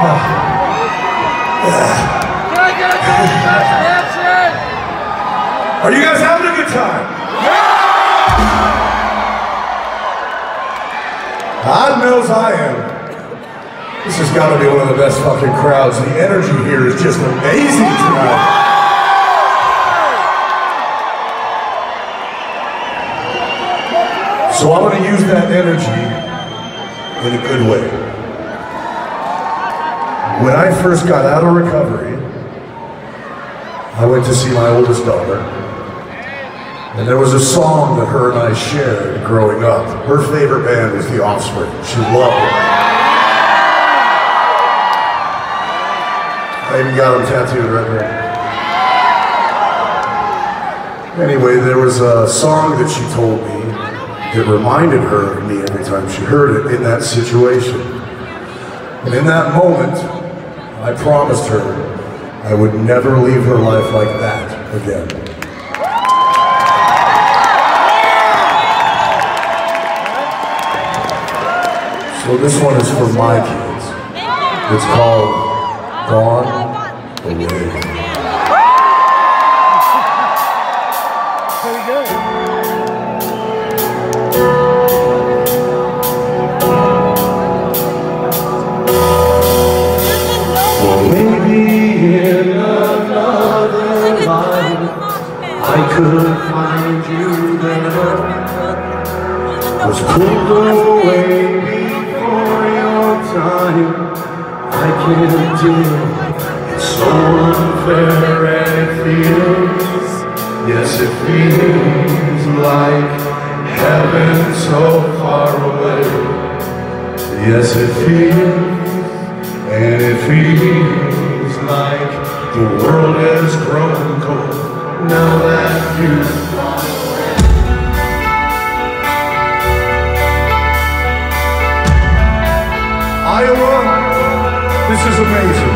Are you guys having a good time? God knows I am. This has got to be one of the best fucking crowds. The energy here is just amazing tonight. So I'm going to use that energy in a good way. When I first got out of recovery, I went to see my oldest daughter. And there was a song that her and I shared growing up. Her favorite band was The Offspring. She loved it. I even got them tattooed right there. Anyway, there was a song that she told me that reminded her of me every time she heard it in that situation. And in that moment, I promised her I would never leave her life like that again. So this one is for my kids. It's called Gone Away. I could find you there. Was pulled away before your time. I can't deal. It's so unfair and it feels. Yes, it feels like heaven so far away. Yes, it feels. And it feels like the world has grown cold now that. Iowa, this is amazing.